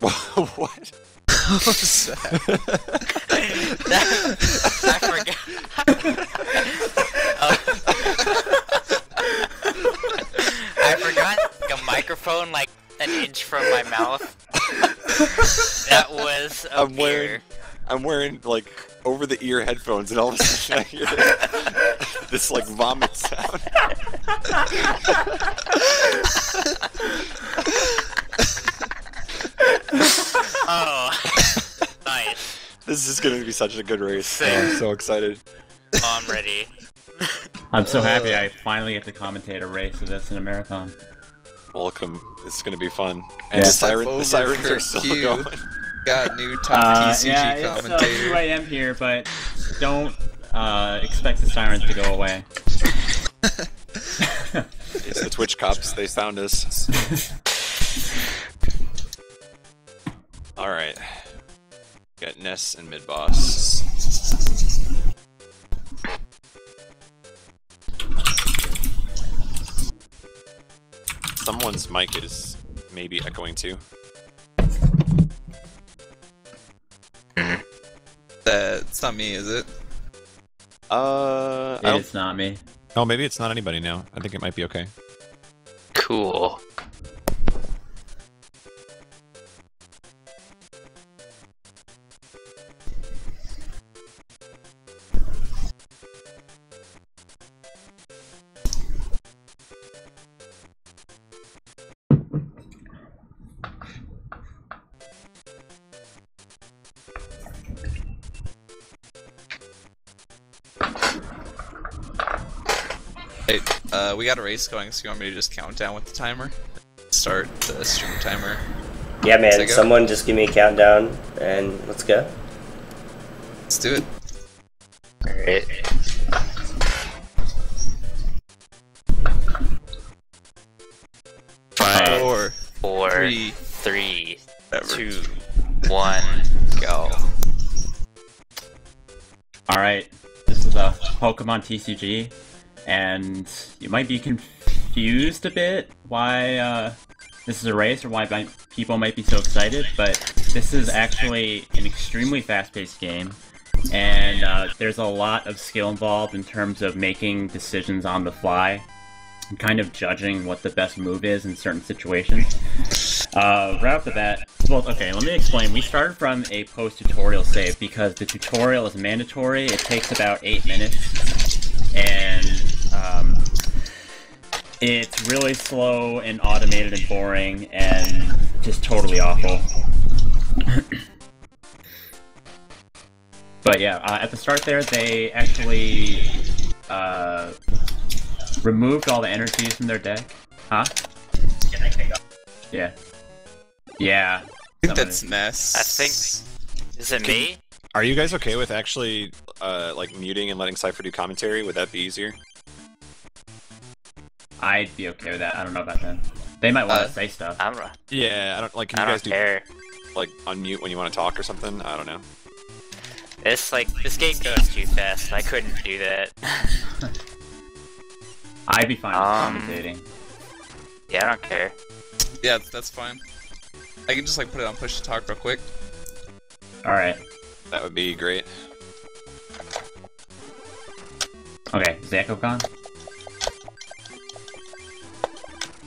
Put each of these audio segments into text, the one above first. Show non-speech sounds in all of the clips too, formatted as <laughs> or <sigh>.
<laughs> what? What's that? That- I forgot. I forgot like, a microphone like an inch from my mouth. that was a I'm wearing- beer. I'm wearing like over the ear headphones, and all of a sudden I hear <laughs> this like vomit sound. Oh, nice. This is going to be such a good race. <laughs> Oh, I'm so excited. Oh, I'm ready. <laughs> I'm so happy I finally get to commentate a race of this in a marathon. Welcome. It's going to be fun. And Yeah. the, siren, the sirens are still Q. going. Got new <laughs> top Uh, TCG yeah, it's uh, 2 a.m. here, but don't uh, expect the sirens to go away. It's the Twitch cops. They found us. All right. Got Ness and Midboss. Someone's mic is maybe echoing too. That's not me, is it? Uh, It's not me. Oh, maybe it's not anybody now. I think it might be okay. Cool. We got a race going, so you want me to just count down with the timer? Start the stream timer. Yeah, man. Someone just give me a countdown and let's go. Let's do it. Alright. Five, Four, four, three, three, whatever. two, one, go. Alright, this is a Pokemon TCG, and you might be confused a bit why uh, this is a race or why mi- people might be so excited, but this is actually an extremely fast-paced game, and uh, there's a lot of skill involved in terms of making decisions on the fly and kind of judging what the best move is in certain situations. Uh, right off the bat, well, okay, let me explain. We started from a post-tutorial save because the tutorial is mandatory. It takes about eight minutes, and um, it's really slow and automated and boring and just totally awful. but yeah, uh, at the start there, they actually uh, removed all the energies from their deck. Huh? Yeah. Yeah. I think Somebody- that's mess. I think- Is it me? Are you guys okay with actually uh, like muting and letting Cypher do commentary? Would that be easier? I'd be okay with that. I don't know about them. They might want to Uh, say stuff. I'm. Yeah, I don't like. Can I you don't guys do care. like unmute when you want to talk or something? I don't know. It's like this game goes too fast. I couldn't do that. <laughs> I'd be fine Um, commentating. yeah, I don't care. Yeah, that's fine. I can just like put it on push to talk real quick. All right. That would be great. Okay. Is the echo gone?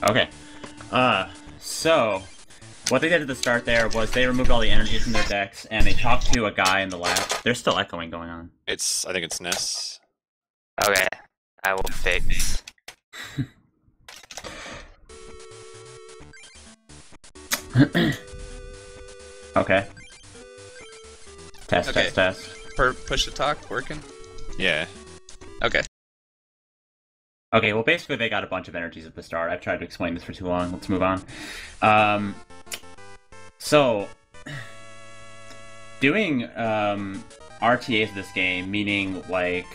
Okay. Uh, so what they did at the start there was they removed all the energies from their decks and they talked to a guy in the lab. There's still echoing going on. It's. I think it's Ness. Okay, I will fix. <coughs> Okay. Test, Okay. test, test. Per push to talk working. Yeah. Okay. Okay, well, basically, they got a bunch of energies at the start. I've tried to explain this for too long. Let's move on. Um, so, <sighs> doing um, RTAs of this game, meaning like,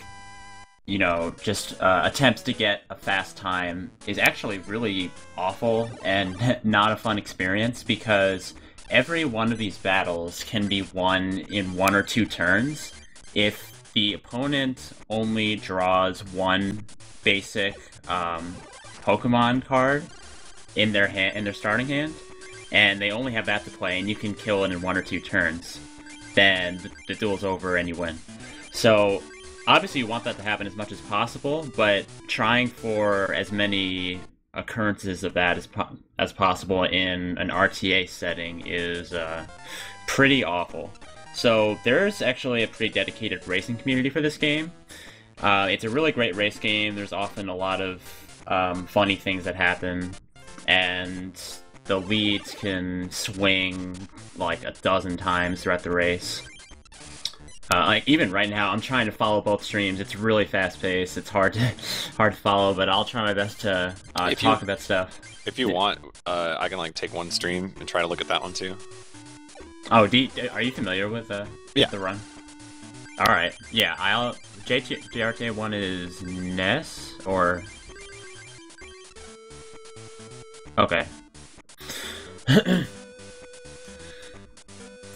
you know, just uh, attempts to get a fast time, is actually really awful and <laughs> not a fun experience because every one of these battles can be won in one or two turns if the opponent only draws one basic um, Pokemon card in their hand in their starting hand, and they only have that to play, and you can kill it in one or two turns. Then the, the duel's over and you win. So obviously you want that to happen as much as possible, but trying for as many occurrences of that as po- as possible in an RTA setting is uh, pretty awful. So there's actually a pretty dedicated racing community for this game. Uh, it's a really great race game. There's often a lot of um, funny things that happen, and the leads can swing like a dozen times throughout the race. Uh, like even right now, I'm trying to follow both streams. It's really fast paced. It's hard to <laughs> hard to follow, but I'll try my best to uh, If you- talk about stuff. If you want, uh, I can like take one stream and try to look at that one too. Oh, do you, are you familiar with uh, Yeah. the run? All right, yeah. I'll JRTA one is Ness or okay. <coughs>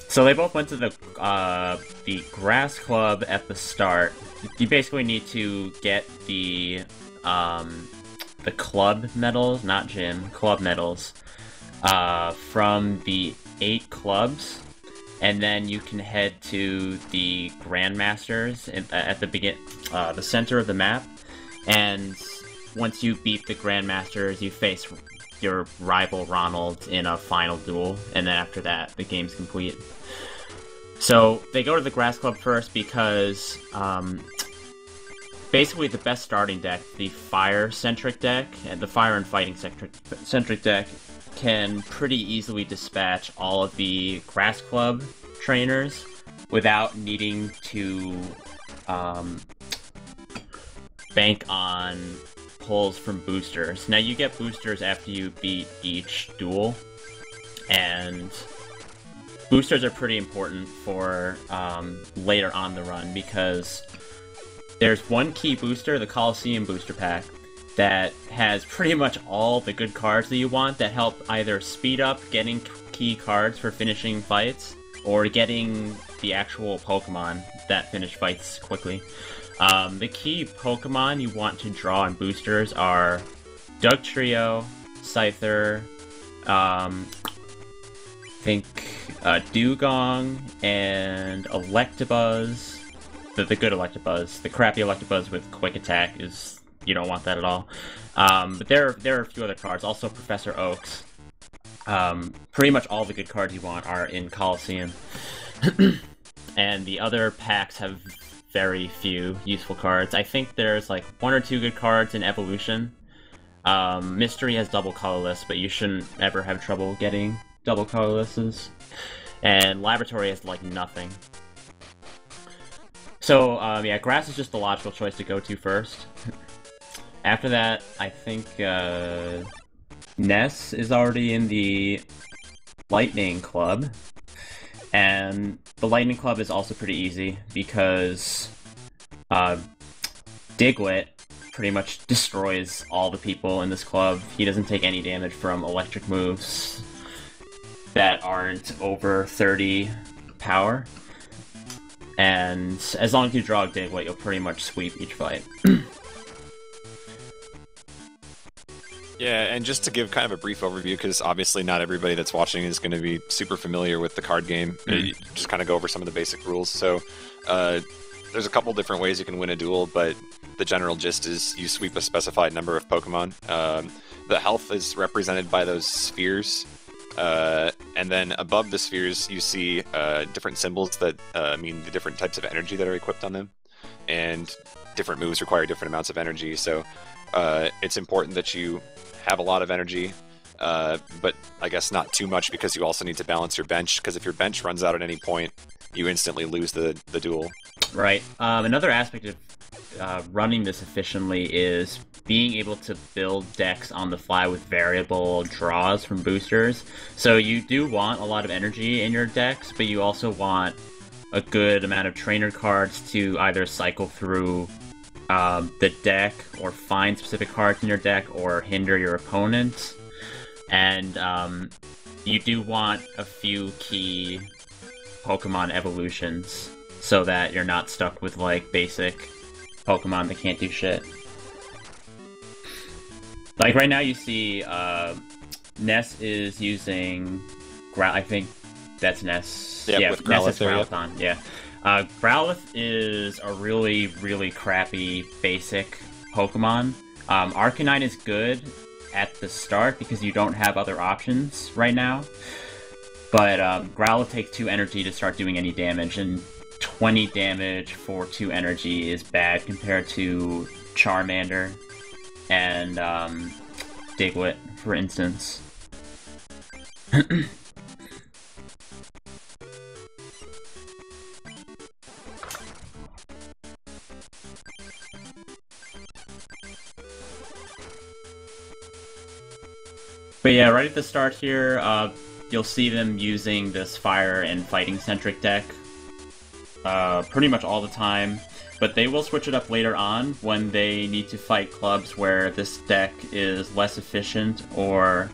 so they both went to the uh, the grass club at the start. You basically need to get the um, the club medals, not gym, club medals, uh, from the eight clubs, and then you can head to the Grandmasters at the begin, uh, the center of the map, and once you beat the Grandmasters, you face your rival Ronald in a final duel, and then after that, the game's complete. So they go to the Grass Club first because um, basically the best starting deck, the fire centric deck, and the fire and fighting centric deck, can pretty easily dispatch all of the Grass Club trainers without needing to um, bank on pulls from boosters. Now you get boosters after you beat each duel, and boosters are pretty important for um, later on the run because there's one key booster, the Coliseum booster pack, that has pretty much all the good cards that you want that help either speed up getting key cards for finishing fights or getting the actual Pokemon that finish fights quickly. Um, the key Pokemon you want to draw in boosters are Dugtrio, Scyther, um, I think uh, and Electabuzz. The, the good Electabuzz. The crappy Electabuzz with Quick Attack is you don't want that at all. Um, but there there are a few other cards. Also Professor Oaks. Um, pretty much all the good cards you want are in Coliseum. <clears throat> and the other packs have very few useful cards. I think there's like one or two good cards in Evolution. Um, Mystery has double colorless, but you shouldn't ever have trouble getting double colorlesses. And Laboratory has like nothing. So, um, yeah, Grass is just the logical choice to go to first. <laughs> After that, I think uh, Ness is already in the Lightning Club. And the Lightning Club is also pretty easy because uh, Diglett pretty much destroys all the people in this club. He doesn't take any damage from electric moves that aren't over 30 power. And as long as you draw a Diglett, you'll pretty much sweep each fight. <clears throat> Yeah, and just to give kind of a brief overview, because obviously not everybody that's watching is going to be super familiar with the card game. Uh, Just kind of go over some of the basic rules. So, uh, there's a couple different ways you can win a duel, but the general gist is you sweep a specified number of Pokemon. Um, the health is represented by those spheres, uh, and then above the spheres you see uh, different symbols that uh, mean the different types of energy that are equipped on them, and different moves require different amounts of energy. So, uh, it's important that you have a lot of energy, uh, but I guess not too much because you also need to balance your bench. Because if your bench runs out at any point, you instantly lose the the duel. Right. Um, another aspect of uh, running this efficiently is being able to build decks on the fly with variable draws from boosters. So you do want a lot of energy in your decks, but you also want a good amount of trainer cards to either cycle through um, the deck or find specific cards in your deck or hinder your opponent. And um, you do want a few key Pokemon evolutions so that you're not stuck with like basic Pokemon that can't do shit. Like right now, you see uh, Ness is using. I think that's Ness. Yeah, yeah with Ness Growlithe is there, yep. Growlithe on. Yeah. Uh, Growlithe is a really, really crappy basic Pokemon. Um, Arcanine is good at the start because you don't have other options right now. But um, Growlithe takes 2 energy to start doing any damage, and 20 damage for 2 energy is bad compared to Charmander and um, Diglett, for instance. <clears throat> But yeah, right at the start here, uh, you'll see them using this fire and fighting centric deck uh, pretty much all the time. But they will switch it up later on when they need to fight clubs where this deck is less efficient or,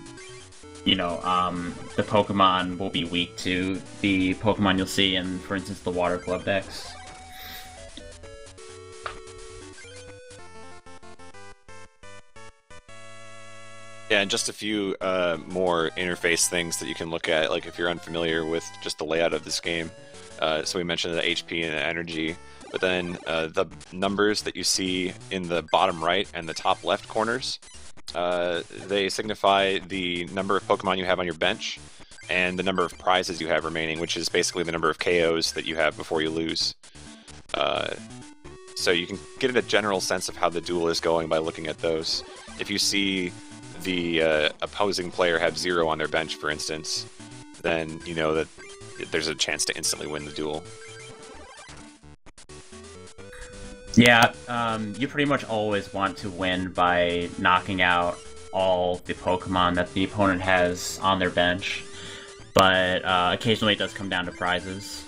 you know, um, the Pokemon will be weak to the Pokemon you'll see in, for instance, the Water Club decks. And just a few uh, more interface things that you can look at, like if you're unfamiliar with just the layout of this game. Uh, so we mentioned the HP and the energy, but then uh, the numbers that you see in the bottom right and the top left corners, uh, they signify the number of Pokemon you have on your bench and the number of prizes you have remaining, which is basically the number of KOs that you have before you lose. Uh, so you can get a general sense of how the duel is going by looking at those. If you see the uh, opposing player have zero on their bench, for instance, then you know that there's a chance to instantly win the duel. Yeah, um, you pretty much always want to win by knocking out all the Pokemon that the opponent has on their bench, but uh, occasionally it does come down to prizes.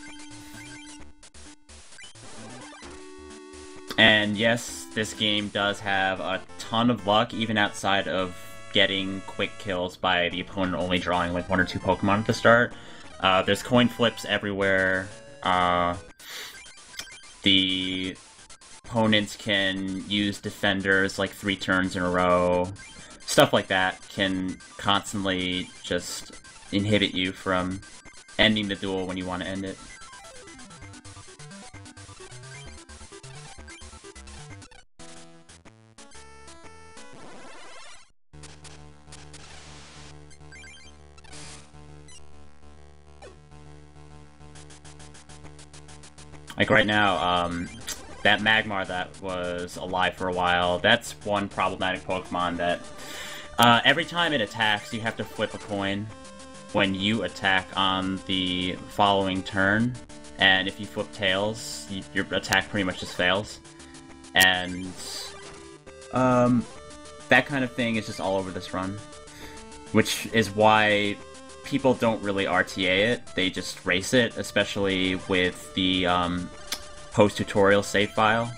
And yes, this game does have a ton of luck, even outside of getting quick kills by the opponent only drawing like one or two Pokemon at the start. Uh, there's coin flips everywhere. Uh, the opponents can use defenders like three turns in a row. Stuff like that can constantly just inhibit you from ending the duel when you want to end it. Like right now, um, that Magmar that was alive for a while, that's one problematic Pokemon that uh, every time it attacks, you have to flip a coin when you attack on the following turn. And if you flip tails, you, your attack pretty much just fails. And um, that kind of thing is just all over this run. Which is why people don't really RTA it, they just race it, especially with the um, post-tutorial save file.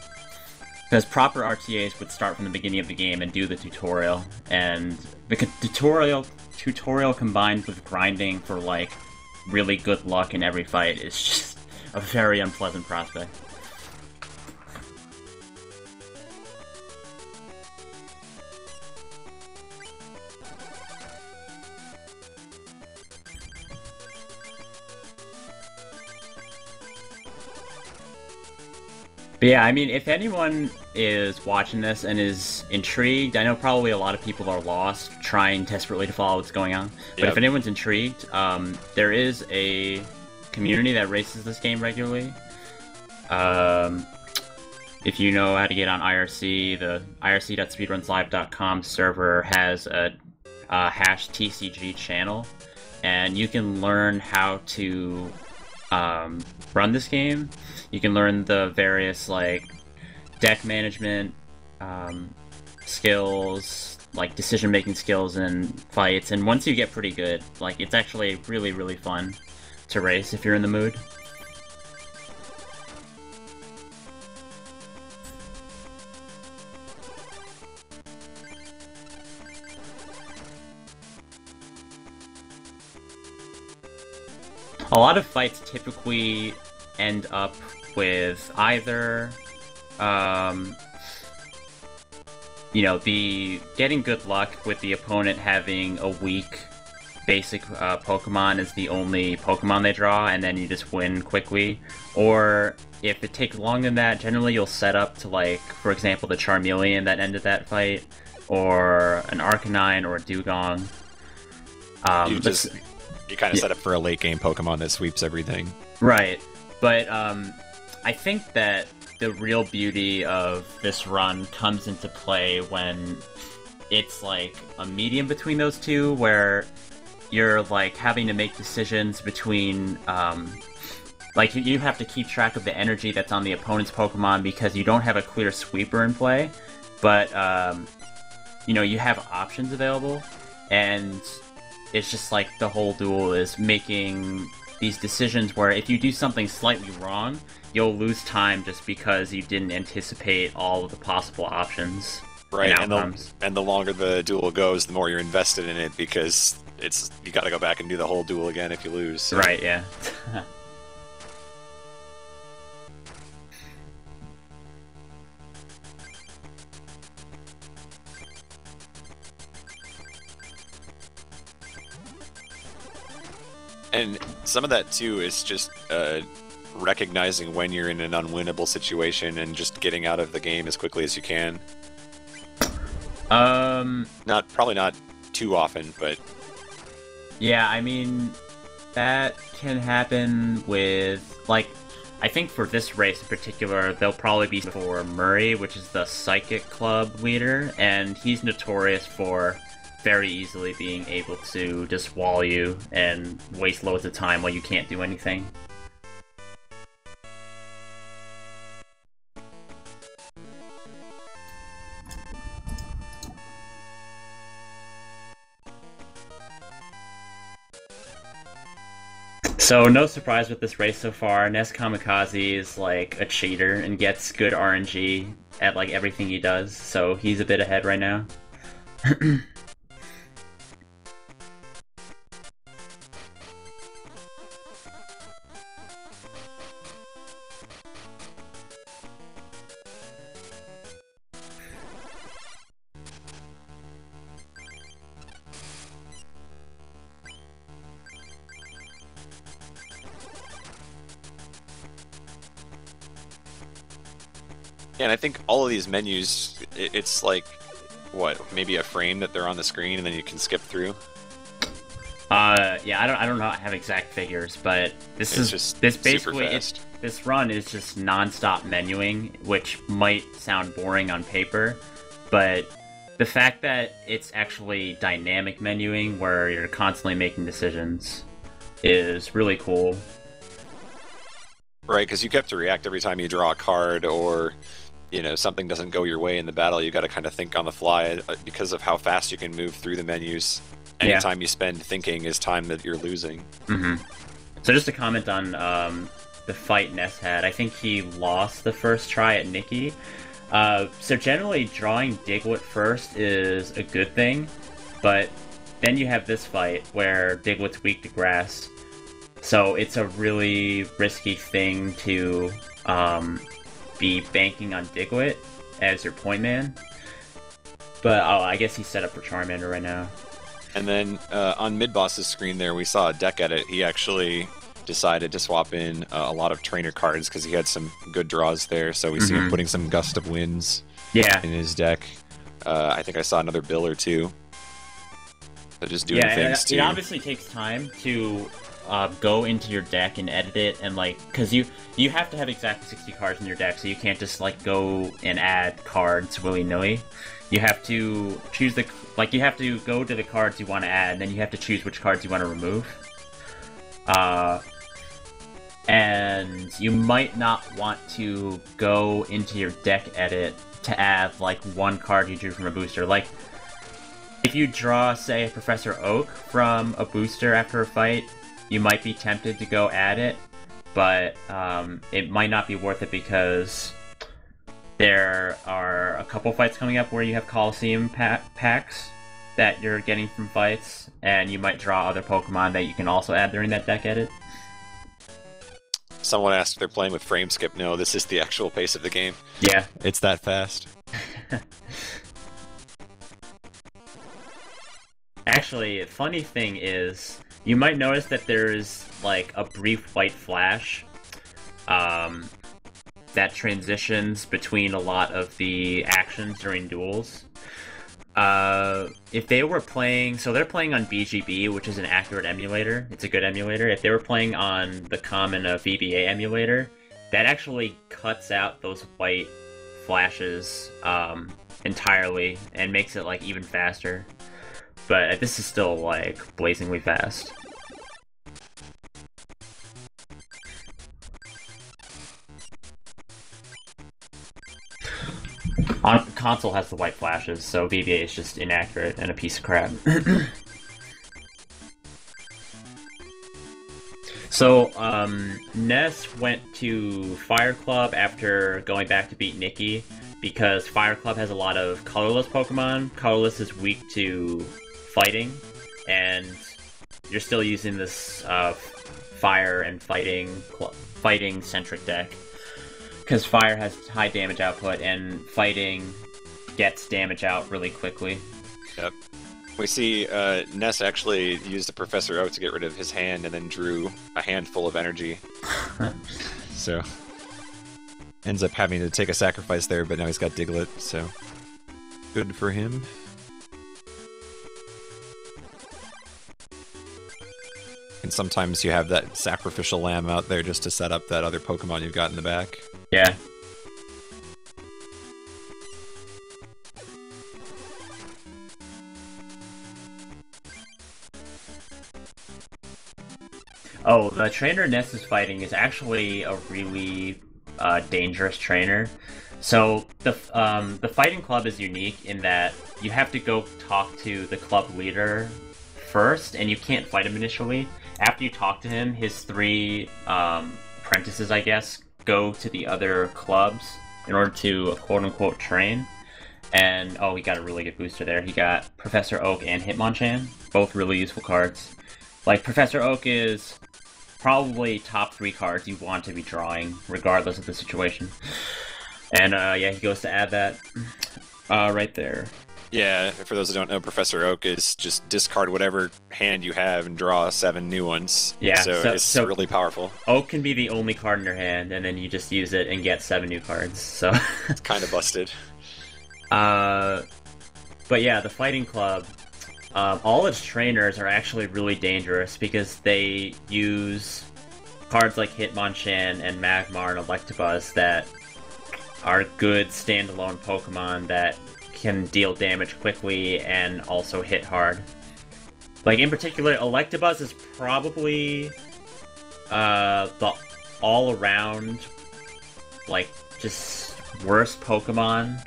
Because proper RTAs would start from the beginning of the game and do the tutorial, and the tutorial tutorial combined with grinding for like really good luck in every fight is <laughs> just a very unpleasant prospect. But yeah, I mean, if anyone is watching this and is intrigued, I know probably a lot of people are lost, trying desperately to follow what's going on. But Yep. if anyone's intrigued, um, there is a community that races this game regularly. Um, if you know how to get on IRC, the irc.speedrunslive.com server has a, a hash TCG channel, and you can learn how to um, run this game. You can learn the various like deck management um, skills, like decision making skills in fights. And once you get pretty good, like it's actually really really fun to race if you're in the mood. A lot of fights typically end up with either um, you know the getting good luck with the opponent having a weak basic uh, Pokemon is the only Pokemon they draw, and then you just win quickly. Or if it takes longer than that, generally you'll set up to like, for example, the Charmeleon that ended that fight, or an Arcanine or a Dewgong. Um, you just you kind of yeah. set up for a late game Pokemon that sweeps everything. Right. But um, I think that the real beauty of this run comes into play when it's like a medium between those two, where you're like having to make decisions between. Um, like you- you have to keep track of the energy that's on the opponent's Pokemon because you don't have a clear sweeper in play, but um, you know you have options available, and it's just like the whole duel is making these decisions where if you do something slightly wrong, you'll lose time just because you didn't anticipate all of the possible options Right, and and the, and the longer the duel goes, the more you're invested in it because it's you got to go back and do the whole duel again if you lose. so- Right, yeah. <laughs> some of that too is just uh, recognizing when you're in an unwinnable situation and just getting out of the game as quickly as you can. um, Not probably not too often, but yeah, I mean, that can happen with, like, I think for this race in particular, they'll probably be for Murray, which is the Psychic Club leader, and he's notorious for very easily being able to just wall you and waste loads of time while you can't do anything. So no surprise with this race so far. Ness Kamikaze is like a cheater and gets good RNG at like everything he does, so he's a bit ahead right now. <clears throat> yeah, and I think all of these menus, it's like what maybe a frame that they're on the screen and then you can skip through. Uh, yeah, I don't, I don't know, I have exact figures, but this It's is just this basically it's, this run is just non-stop menuing, which might sound boring on paper, but the fact that it's actually dynamic menuing, where you're constantly making decisions, is really cool. Right, because you have to react every time you draw a card or you know something doesn't go your way in the battle. You got to kind of think on the fly uh, because of how fast you can move through the menus. Any Yeah. time you spend thinking is time that you're losing. hmm So just to comment on um, the fight Ness had, I think he lost the first try at Nikki. Uh, so generally, drawing Diglett first is a good thing, but then you have this fight where Diglett's weak to grass, so it's a really risky thing to um, be banking on Diglett as your point man. But oh, I guess he's set up for Charmander right now. And then uh, on Midboss's screen there, we saw a deck edit. He actually decided to swap in uh, a lot of trainer cards because he had some good draws there. So we see him Mhm. putting some gust of winds Yeah, in his deck. Uh, I think I saw another bill or two. So just doing yeah, things it, to it obviously takes time to uh, go into your deck and edit it, and like, because you you have to have exactly sixty cards in your deck, so you can't just like go and add cards willy nilly. You have to choose the like you have to go to the cards you want to add, and then you have to choose which cards you want to remove. Uh, and you might not want to go into your deck edit to add like one card you drew from a booster, like if you draw, say, Professor Oak from a booster after a fight, you might be tempted to go add it, but um, it might not be worth it because there are a couple fights coming up where you have Coliseum pa- packs that you're getting from fights, and you might draw other Pokemon that you can also add during that deck edit. Someone asked if they're playing with frame skip. No, this is the actual pace of the game. Yeah. It's that fast. <laughs> Actually, funny thing is, you might notice that there's like a brief white flash um, that transitions between a lot of the actions during duels. Uh, if they were playing, so they're playing on BGB, which is an accurate emulator. It's a good emulator. If they were playing on the common uh, VBA emulator, that actually cuts out those white flashes um, entirely and makes it like even faster. But this is still like blazingly fast. On console has the white flashes, so VBA is just inaccurate and a piece of crap. <clears throat> so, um, Ness went to Fire Club after going back to beat Nikki because Fire Club has a lot of colorless Pokemon. Colorless is weak to fighting, and you're still using this uh, fire and fighting fighting centric deck because fire has high damage output and fighting gets damage out really quickly. Yep. We see uh, Ness actually used the Professor Oak to get rid of his hand and then drew a handful of energy. <laughs> so ends up having to take a sacrifice there, but now he's got Diglett, so good for him. And sometimes you have that sacrificial lamb out there just to set up that other Pokemon you've got in the back. Yeah. Oh, the trainer Ness is fighting is actually a really uh, dangerous trainer. So the um, the fighting club is unique in that you have to go talk to the club leader first, and you can't fight him initially. After you talk to him, his three um, apprentices, I guess, go to the other clubs in order to quote unquote train. And oh, he got a really good booster there. He got Professor Oak and Hitmonchan, both really useful cards. Like Professor Oak is probably top three cards you want to be drawing, regardless of the situation. And uh, yeah, he goes to add that uh, right there. Yeah, for those who don't know, Professor Oak is just discard whatever hand you have and draw seven new ones. Yeah, so, so- it's so- really powerful. Oak can be the only card in your hand, and then you just use it and get seven new cards. So, It's kind of busted. <laughs> uh, but yeah, the Fighting Club, um, all its trainers are actually really dangerous because they use cards like Hitmonchan and Magmar and Electabuzz that are good standalone Pokemon that can deal damage quickly and also hit hard. Like in particular, Electabuzz is probably uh, the all-around, like just worst Pokemon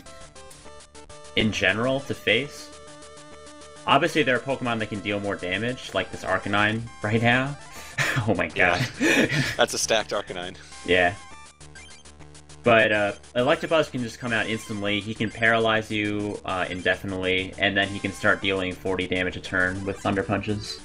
in general to face. Obviously, there are Pokemon that can deal more damage, like this Arcanine right now. <laughs> oh my god. <laughs> That's a stacked Arcanine. Yeah. But uh, Electabuzz can just come out instantly. He can paralyze you uh, indefinitely, and then he can start dealing 40 damage a turn with Thunder Punches.